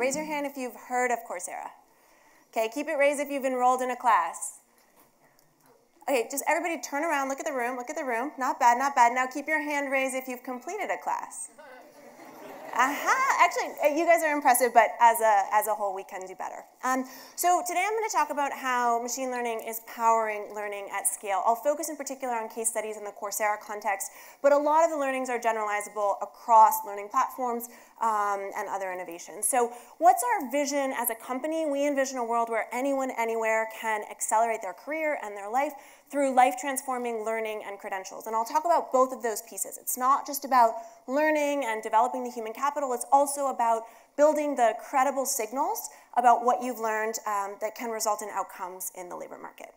Raise your hand if you've heard of Coursera. Okay, keep it raised if you've enrolled in a class. Okay, just everybody turn around, look at the room, look at the room. Not bad, not bad. Now keep your hand raised if you've completed a class. Aha! Actually, uh, you guys are impressive, but as a, as a whole, we can do better. Um, so today I'm going to talk about how machine learning is powering learning at scale. I'll focus in particular on case studies in the Coursera context, but a lot of the learnings are generalizable across learning platforms um, and other innovations. So what's our vision as a company? We envision a world where anyone, anywhere can accelerate their career and their life through life transforming learning and credentials. And I'll talk about both of those pieces. It's not just about learning and developing the human capital, it's also about building the credible signals about what you've learned um, that can result in outcomes in the labor market.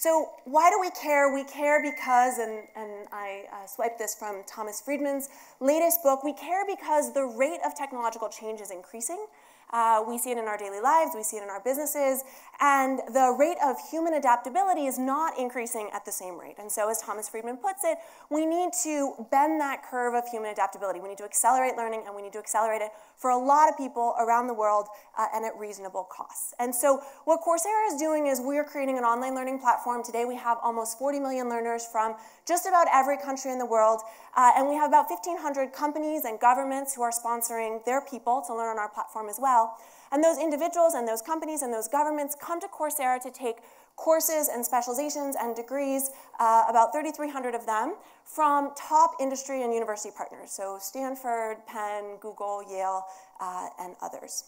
So why do we care? We care because, and, and I uh, swiped this from Thomas Friedman's latest book, we care because the rate of technological change is increasing. Uh, we see it in our daily lives, we see it in our businesses, and the rate of human adaptability is not increasing at the same rate. And so, as Thomas Friedman puts it, we need to bend that curve of human adaptability. We need to accelerate learning, and we need to accelerate it for a lot of people around the world uh, and at reasonable costs. And so, what Coursera is doing is we're creating an online learning platform. Today, we have almost 40 million learners from just about every country in the world, uh, and we have about 1,500 companies and governments who are sponsoring their people to learn on our platform as well well. And those individuals and those companies and those governments come to Coursera to take courses and specializations and degrees, uh, about 3,300 of them, from top industry and university partners, so Stanford, Penn, Google, Yale, uh, and others.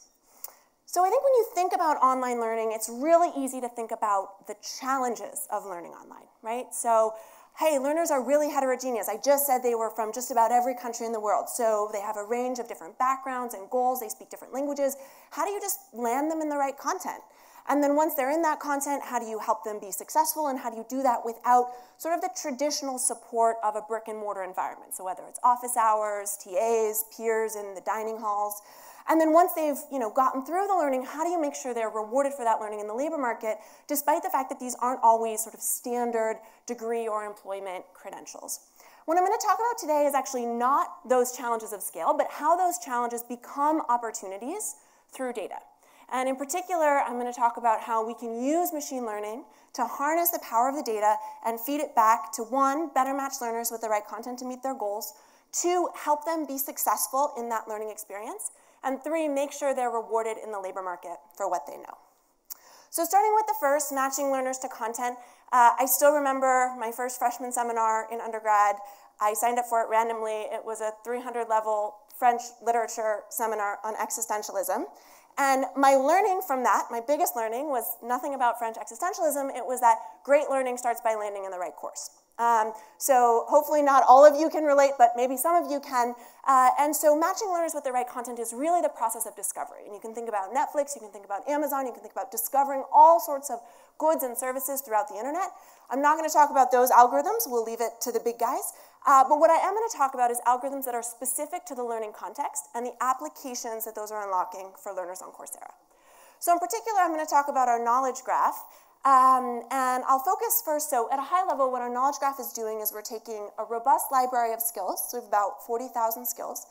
So I think when you think about online learning, it's really easy to think about the challenges of learning online, right? So hey, learners are really heterogeneous. I just said they were from just about every country in the world. So they have a range of different backgrounds and goals. They speak different languages. How do you just land them in the right content? And then once they're in that content, how do you help them be successful? And how do you do that without sort of the traditional support of a brick and mortar environment? So whether it's office hours, TAs, peers in the dining halls. And then once they've you know, gotten through the learning, how do you make sure they're rewarded for that learning in the labor market, despite the fact that these aren't always sort of standard degree or employment credentials? What I'm going to talk about today is actually not those challenges of scale, but how those challenges become opportunities through data. And in particular, I'm going to talk about how we can use machine learning to harness the power of the data and feed it back to one, better match learners with the right content to meet their goals, two, help them be successful in that learning experience, and three, make sure they're rewarded in the labor market for what they know. So starting with the first, matching learners to content, uh, I still remember my first freshman seminar in undergrad. I signed up for it randomly. It was a 300 level French literature seminar on existentialism. And my learning from that, my biggest learning, was nothing about French existentialism. It was that great learning starts by landing in the right course. Um, so hopefully not all of you can relate, but maybe some of you can. Uh, and so matching learners with the right content is really the process of discovery. And you can think about Netflix, you can think about Amazon, you can think about discovering all sorts of goods and services throughout the internet. I'm not going to talk about those algorithms. We'll leave it to the big guys. Uh, but what I am going to talk about is algorithms that are specific to the learning context and the applications that those are unlocking for learners on Coursera. So in particular, I'm going to talk about our knowledge graph um, and I'll focus first, so at a high level, what our knowledge graph is doing is we're taking a robust library of skills, so we have about 40,000 skills,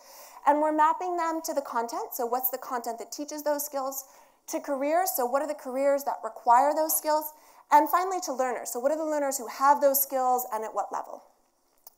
and we're mapping them to the content, so what's the content that teaches those skills, to careers, so what are the careers that require those skills, and finally to learners, so what are the learners who have those skills and at what level.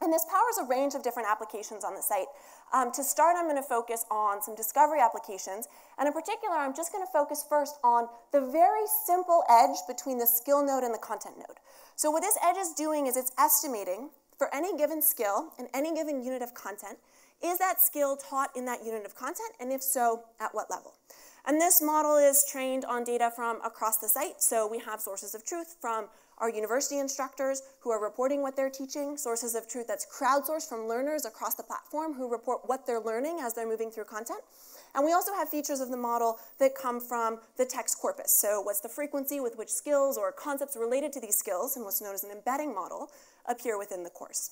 And this powers a range of different applications on the site. Um, to start, I'm going to focus on some discovery applications, and in particular, I'm just going to focus first on the very simple edge between the skill node and the content node. So what this edge is doing is it's estimating for any given skill and any given unit of content, is that skill taught in that unit of content, and if so, at what level? And this model is trained on data from across the site, so we have sources of truth from our university instructors who are reporting what they're teaching, sources of truth that's crowdsourced from learners across the platform who report what they're learning as they're moving through content. And we also have features of the model that come from the text corpus. So what's the frequency with which skills or concepts related to these skills, and what's known as an embedding model, appear within the course.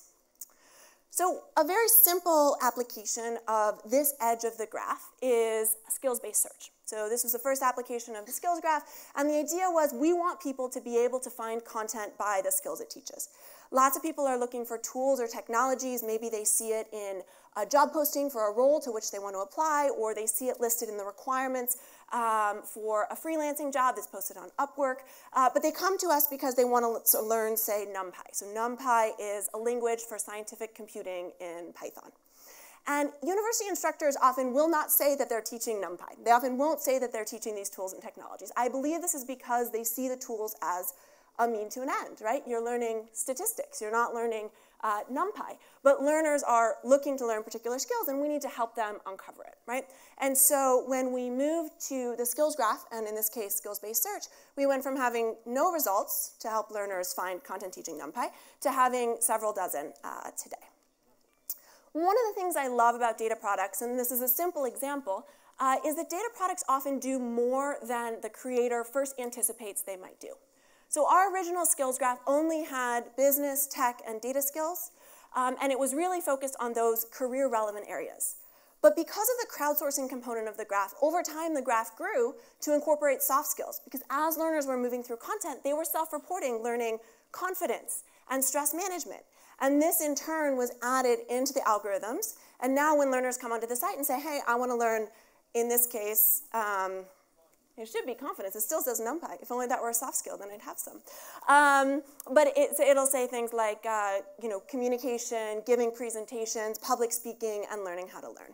So a very simple application of this edge of the graph is skills-based search. So this was the first application of the skills graph, and the idea was we want people to be able to find content by the skills it teaches. Lots of people are looking for tools or technologies. Maybe they see it in a job posting for a role to which they want to apply, or they see it listed in the requirements um, for a freelancing job that's posted on Upwork. Uh, but they come to us because they want to learn, say, NumPy. So NumPy is a language for scientific computing in Python. And university instructors often will not say that they're teaching NumPy. They often won't say that they're teaching these tools and technologies. I believe this is because they see the tools as a mean to an end, right? You're learning statistics. You're not learning uh, NumPy. But learners are looking to learn particular skills, and we need to help them uncover it, right? And so when we moved to the skills graph, and in this case, skills-based search, we went from having no results to help learners find content teaching NumPy to having several dozen uh, today. One of the things I love about data products, and this is a simple example, uh, is that data products often do more than the creator first anticipates they might do. So our original skills graph only had business, tech, and data skills, um, and it was really focused on those career relevant areas. But because of the crowdsourcing component of the graph, over time the graph grew to incorporate soft skills because as learners were moving through content, they were self-reporting, learning confidence and stress management. And this in turn was added into the algorithms. And now when learners come onto the site and say, hey, I want to learn, in this case, um, it should be confidence. It still says NumPy. If only that were a soft skill, then I'd have some. Um, but it, will say things like, uh, you know, communication, giving presentations, public speaking, and learning how to learn.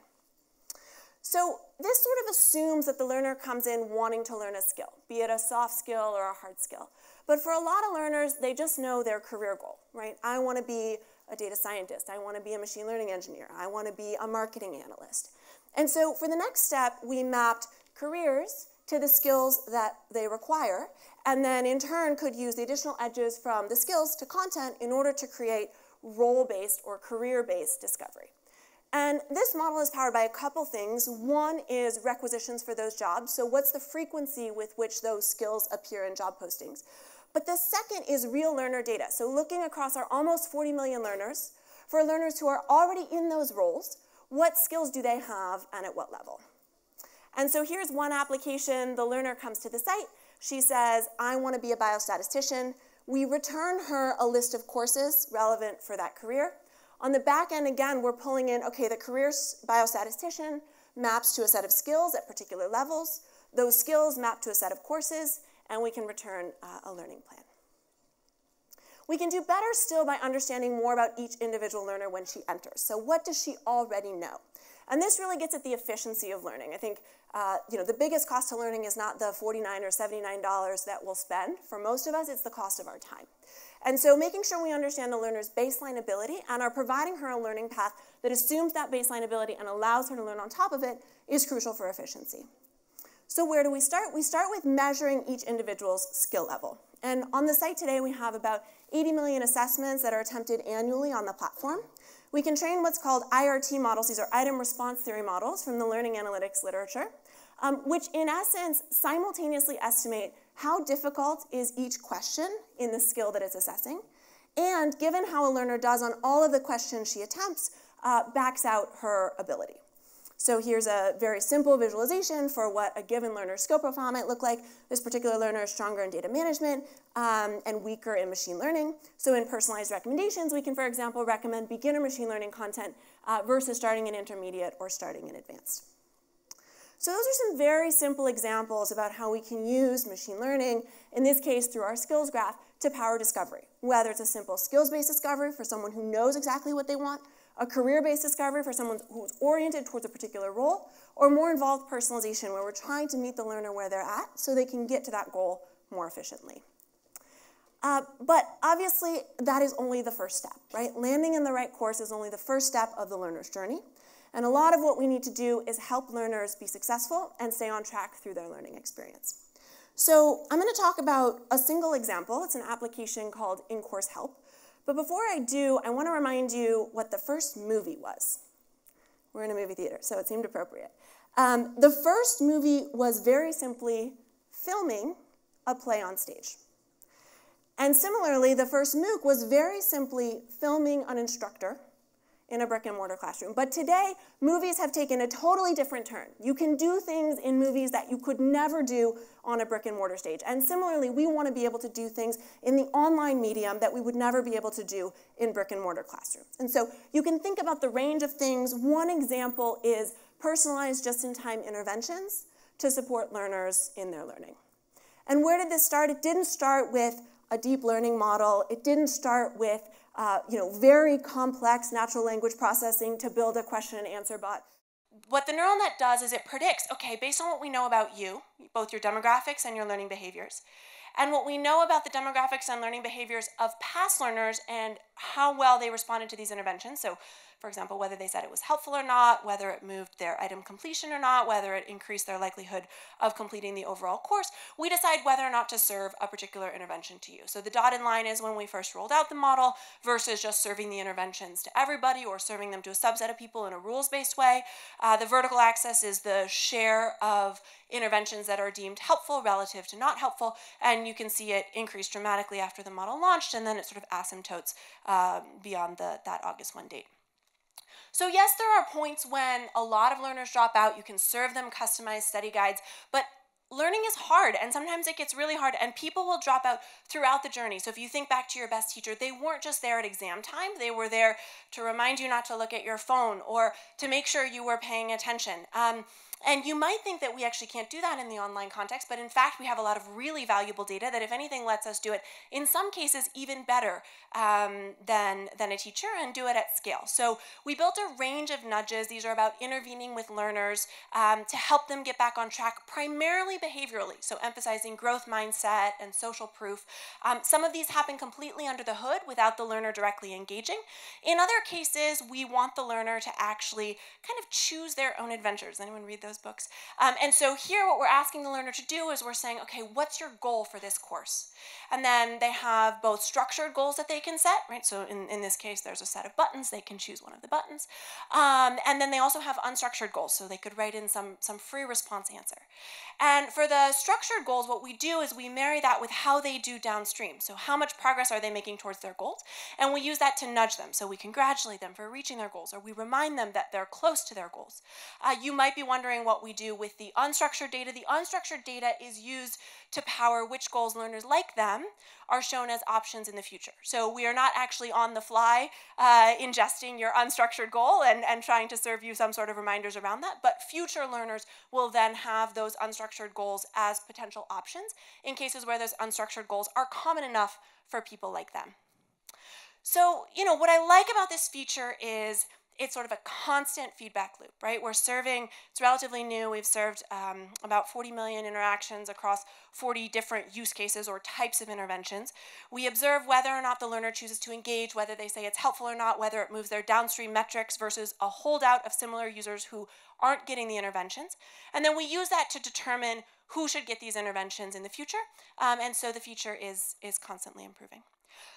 So this sort of assumes that the learner comes in wanting to learn a skill, be it a soft skill or a hard skill. But for a lot of learners, they just know their career goal, right? I want to be a data scientist. I want to be a machine learning engineer. I want to be a marketing analyst. And so for the next step, we mapped careers to the skills that they require, and then in turn could use the additional edges from the skills to content in order to create role-based or career-based discovery. And this model is powered by a couple things. One is requisitions for those jobs. So what's the frequency with which those skills appear in job postings? But the second is real learner data. So looking across our almost 40 million learners, for learners who are already in those roles, what skills do they have and at what level? And so here's one application. The learner comes to the site. She says, I want to be a biostatistician. We return her a list of courses relevant for that career. On the back end, again, we're pulling in, okay, the career biostatistician maps to a set of skills at particular levels. Those skills map to a set of courses, and we can return uh, a learning plan. We can do better still by understanding more about each individual learner when she enters. So what does she already know? And this really gets at the efficiency of learning. I think uh, you know, the biggest cost to learning is not the 49 or $79 that we'll spend. For most of us, it's the cost of our time. And so making sure we understand the learner's baseline ability and are providing her a learning path that assumes that baseline ability and allows her to learn on top of it is crucial for efficiency. So where do we start? We start with measuring each individual's skill level. And on the site today, we have about 80 million assessments that are attempted annually on the platform. We can train what's called IRT models. These are item response theory models from the learning analytics literature, um, which in essence simultaneously estimate how difficult is each question in the skill that it's assessing, and given how a learner does on all of the questions she attempts, uh, backs out her ability. So here's a very simple visualization for what a given learner's skill profile might look like. This particular learner is stronger in data management um, and weaker in machine learning. So in personalized recommendations, we can, for example, recommend beginner machine learning content uh, versus starting in intermediate or starting in advanced. So those are some very simple examples about how we can use machine learning, in this case through our skills graph, to power discovery. Whether it's a simple skills-based discovery for someone who knows exactly what they want, a career-based discovery for someone who's oriented towards a particular role, or more involved personalization where we're trying to meet the learner where they're at so they can get to that goal more efficiently. Uh, but obviously, that is only the first step, right? Landing in the right course is only the first step of the learner's journey. And a lot of what we need to do is help learners be successful and stay on track through their learning experience. So I'm going to talk about a single example. It's an application called In-Course Help. But before I do, I want to remind you what the first movie was. We're in a movie theater, so it seemed appropriate. Um, the first movie was very simply filming a play on stage. And similarly, the first MOOC was very simply filming an instructor in a brick and mortar classroom. But today, movies have taken a totally different turn. You can do things in movies that you could never do on a brick and mortar stage. And similarly, we want to be able to do things in the online medium that we would never be able to do in brick and mortar classrooms. And so you can think about the range of things. One example is personalized just-in-time interventions to support learners in their learning. And where did this start? It didn't start with a deep learning model. It didn't start with uh, you know, very complex natural language processing to build a question and answer bot. What the neural net does is it predicts, okay, based on what we know about you, both your demographics and your learning behaviors, and what we know about the demographics and learning behaviors of past learners and how well they responded to these interventions. So for example, whether they said it was helpful or not, whether it moved their item completion or not, whether it increased their likelihood of completing the overall course, we decide whether or not to serve a particular intervention to you. So the dotted line is when we first rolled out the model versus just serving the interventions to everybody or serving them to a subset of people in a rules-based way. Uh, the vertical axis is the share of interventions that are deemed helpful relative to not helpful, and you can see it increase dramatically after the model launched, and then it sort of asymptotes uh, beyond the, that August 1 date. So yes, there are points when a lot of learners drop out. You can serve them customized study guides, but learning is hard and sometimes it gets really hard and people will drop out throughout the journey. So if you think back to your best teacher, they weren't just there at exam time, they were there to remind you not to look at your phone or to make sure you were paying attention. Um, and you might think that we actually can't do that in the online context, but in fact, we have a lot of really valuable data that, if anything, lets us do it in some cases even better um, than, than a teacher and do it at scale. So we built a range of nudges. These are about intervening with learners um, to help them get back on track, primarily behaviorally, so emphasizing growth mindset and social proof. Um, some of these happen completely under the hood without the learner directly engaging. In other cases, we want the learner to actually kind of choose their own adventures. Anyone read those? Those books. Um, and so here what we're asking the learner to do is we're saying, okay, what's your goal for this course? And then they have both structured goals that they can set, right? So in, in this case, there's a set of buttons. They can choose one of the buttons. Um, and then they also have unstructured goals. So they could write in some, some free response answer. And for the structured goals, what we do is we marry that with how they do downstream. So how much progress are they making towards their goals? And we use that to nudge them. So we congratulate them for reaching their goals, or we remind them that they're close to their goals. Uh, you might be wondering what we do with the unstructured data. The unstructured data is used to power which goals learners like them are shown as options in the future. So we are not actually on the fly uh, ingesting your unstructured goal and, and trying to serve you some sort of reminders around that, but future learners will then have those unstructured goals as potential options in cases where those unstructured goals are common enough for people like them. So, you know, what I like about this feature is it's sort of a constant feedback loop, right? We're serving, it's relatively new. We've served um, about 40 million interactions across 40 different use cases or types of interventions. We observe whether or not the learner chooses to engage, whether they say it's helpful or not, whether it moves their downstream metrics versus a holdout of similar users who aren't getting the interventions. And then we use that to determine who should get these interventions in the future. Um, and so the feature is, is constantly improving.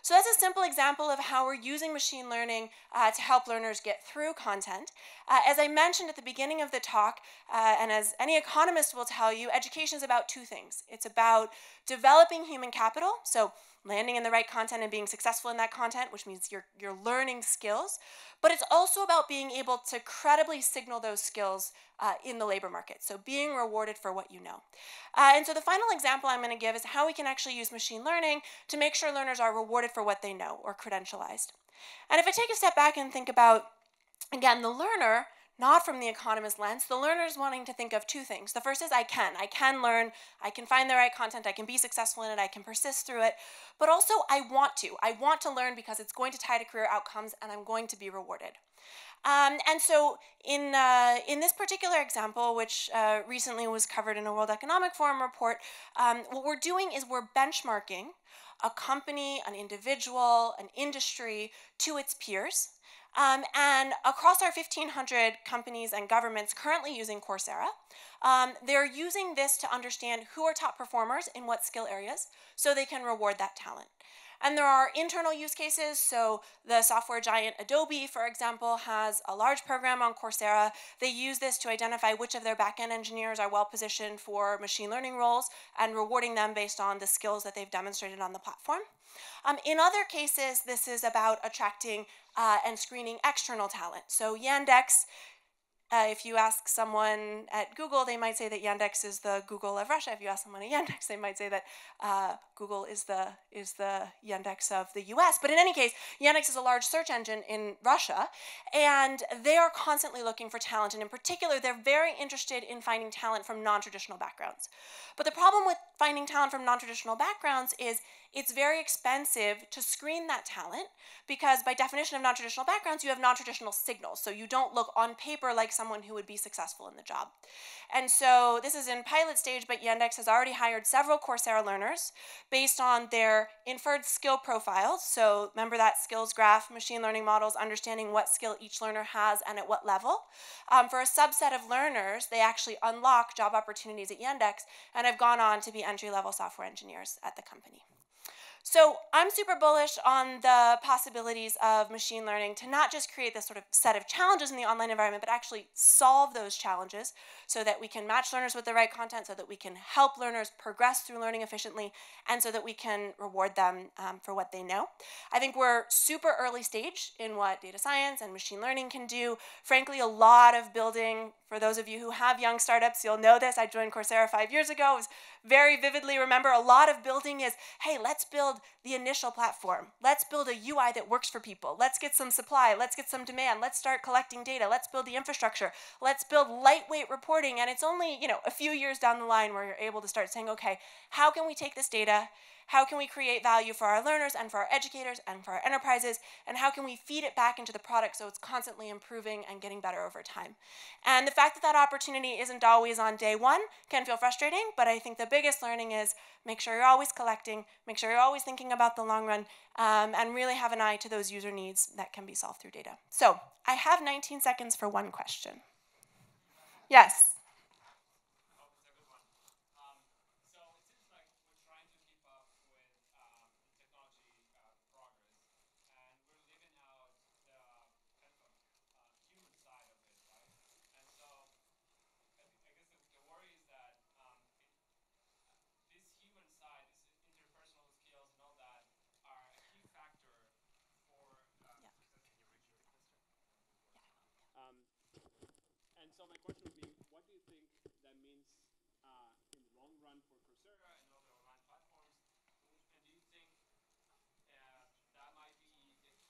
So that's a simple example of how we're using machine learning uh, to help learners get through content. Uh, as I mentioned at the beginning of the talk, uh, and as any economist will tell you, education is about two things. It's about developing human capital, so landing in the right content and being successful in that content, which means you're, you're learning skills, but it's also about being able to credibly signal those skills uh, in the labor market, so being rewarded for what you know. Uh, and so the final example I'm going to give is how we can actually use machine learning to make sure learners are rewarded for what they know or credentialized. And if I take a step back and think about, again, the learner, not from the economist lens. The learner is wanting to think of two things. The first is I can. I can learn, I can find the right content, I can be successful in it, I can persist through it. But also I want to. I want to learn because it's going to tie to career outcomes and I'm going to be rewarded. Um, and so in, uh, in this particular example, which uh, recently was covered in a World Economic Forum report, um, what we're doing is we're benchmarking a company, an individual, an industry to its peers. Um, and across our 1,500 companies and governments currently using Coursera, um, they're using this to understand who are top performers in what skill areas so they can reward that talent. And there are internal use cases. So the software giant Adobe, for example, has a large program on Coursera. They use this to identify which of their backend engineers are well positioned for machine learning roles and rewarding them based on the skills that they've demonstrated on the platform. Um, in other cases, this is about attracting uh, and screening external talent. So Yandex uh, if you ask someone at Google, they might say that Yandex is the Google of Russia. If you ask someone at Yandex, they might say that uh, Google is the is the Yandex of the U.S. But in any case, Yandex is a large search engine in Russia, and they are constantly looking for talent. And in particular, they're very interested in finding talent from non-traditional backgrounds. But the problem with finding talent from non-traditional backgrounds is it's very expensive to screen that talent because by definition of non-traditional backgrounds, you have non-traditional signals. So you don't look on paper like someone who would be successful in the job. And so this is in pilot stage, but Yandex has already hired several Coursera learners based on their inferred skill profiles. So remember that skills graph, machine learning models, understanding what skill each learner has and at what level. Um, for a subset of learners, they actually unlock job opportunities at Yandex and have gone on to be entry-level software engineers at the company. So I'm super bullish on the possibilities of machine learning to not just create this sort of set of challenges in the online environment, but actually solve those challenges so that we can match learners with the right content, so that we can help learners progress through learning efficiently, and so that we can reward them um, for what they know. I think we're super early stage in what data science and machine learning can do. Frankly, a lot of building, for those of you who have young startups, you'll know this. I joined Coursera five years ago. I was very vividly remember a lot of building is, hey, let's build the initial platform. Let's build a UI that works for people. Let's get some supply. Let's get some demand. Let's start collecting data. Let's build the infrastructure. Let's build lightweight reporting. And it's only, you know, a few years down the line where you're able to start saying, okay, how can we take this data how can we create value for our learners and for our educators and for our enterprises? And how can we feed it back into the product so it's constantly improving and getting better over time? And the fact that that opportunity isn't always on day one can feel frustrating, but I think the biggest learning is make sure you're always collecting, make sure you're always thinking about the long run, um, and really have an eye to those user needs that can be solved through data. So I have 19 seconds for one question. Yes. so my question would be, what do you think that means uh, in the long run for Coursera and other online platforms? And do you think uh, that might be the key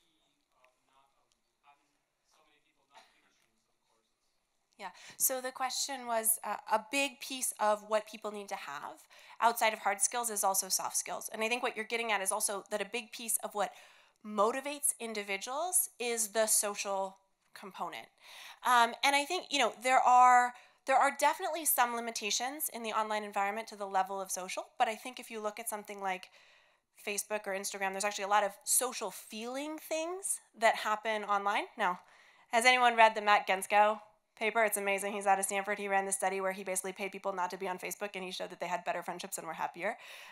of not of having so many people not finishing some courses? Yeah. So the question was uh, a big piece of what people need to have outside of hard skills is also soft skills. And I think what you're getting at is also that a big piece of what motivates individuals is the social component. Um, and I think, you know, there are there are definitely some limitations in the online environment to the level of social, but I think if you look at something like Facebook or Instagram, there's actually a lot of social feeling things that happen online. Now, has anyone read the Matt Gentzkow paper. It's amazing. He's out of Stanford. He ran this study where he basically paid people not to be on Facebook, and he showed that they had better friendships and were happier.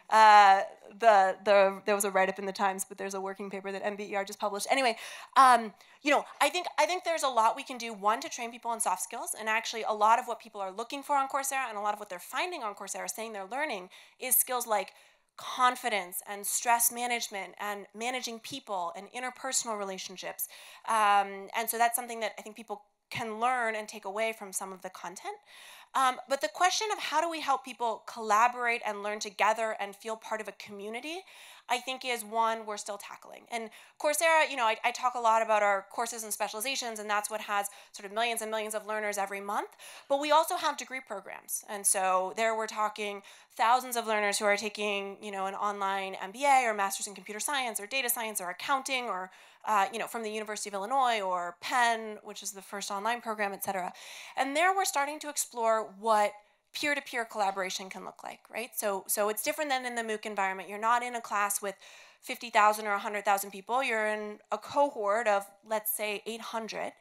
Uh, the, the, there was a write-up in the Times, but there's a working paper that NBER just published. Anyway, um, you know, I think, I think there's a lot we can do, one, to train people in soft skills, and actually a lot of what people are looking for on Coursera and a lot of what they're finding on Coursera, saying they're learning, is skills like confidence and stress management and managing people and interpersonal relationships. Um, and so that's something that I think people can learn and take away from some of the content. Um, but the question of how do we help people collaborate and learn together and feel part of a community, I think is one we're still tackling. And Coursera, you know, I, I, talk a lot about our courses and specializations, and that's what has sort of millions and millions of learners every month. But we also have degree programs. And so there we're talking thousands of learners who are taking, you know, an online MBA or master's in computer science or data science or accounting or, uh, you know, from the University of Illinois or Penn, which is the first online program, et cetera. And there we're starting to explore what peer-to-peer collaboration can look like, right? So, so it's different than in the MOOC environment. You're not in a class with 50,000 or 100,000 people. You're in a cohort of, let's say, 800.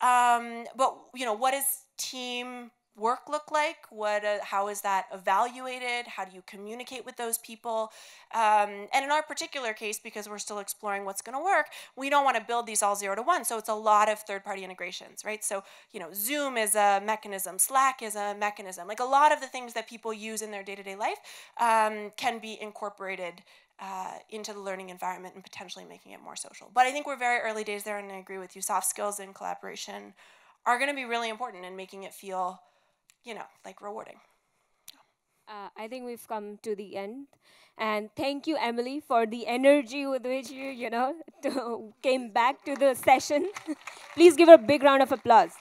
Um, but, you know, what is team work look like? What, uh, how is that evaluated? How do you communicate with those people? Um, and in our particular case, because we're still exploring what's going to work, we don't want to build these all zero to one. So it's a lot of third-party integrations, right? So you know, Zoom is a mechanism, Slack is a mechanism. Like a lot of the things that people use in their day-to-day life um, can be incorporated uh, into the learning environment and potentially making it more social. But I think we're very early days there, and I agree with you. Soft skills and collaboration are going to be really important in making it feel you know, like rewarding. Uh, I think we've come to the end. And thank you, Emily, for the energy with which you, you know, came back to the session. Please give her a big round of applause.